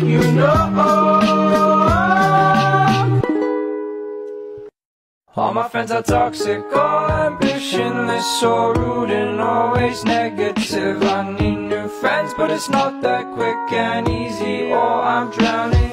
you know. All my friends are toxic, all ambitionless, so rude and always negative. I need new friends, but it's not that quick and easy, or I'm drowning.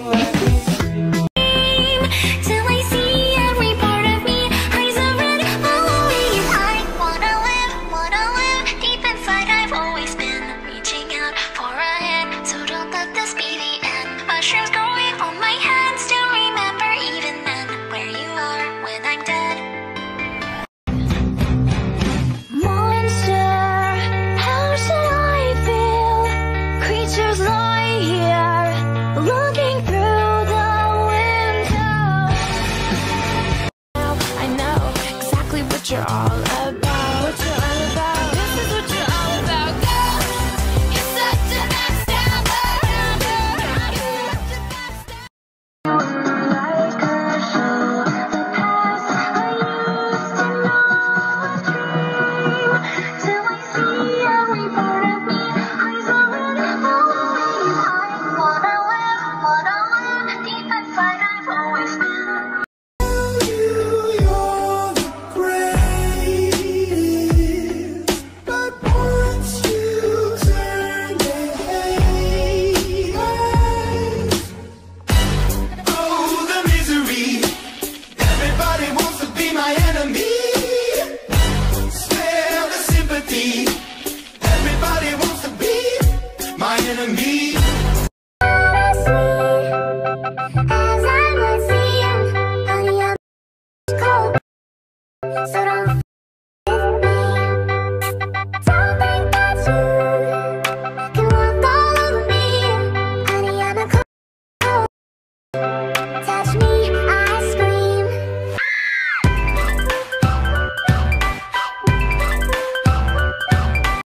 after all Everybody wants to be my enemy. As I cold. So don't.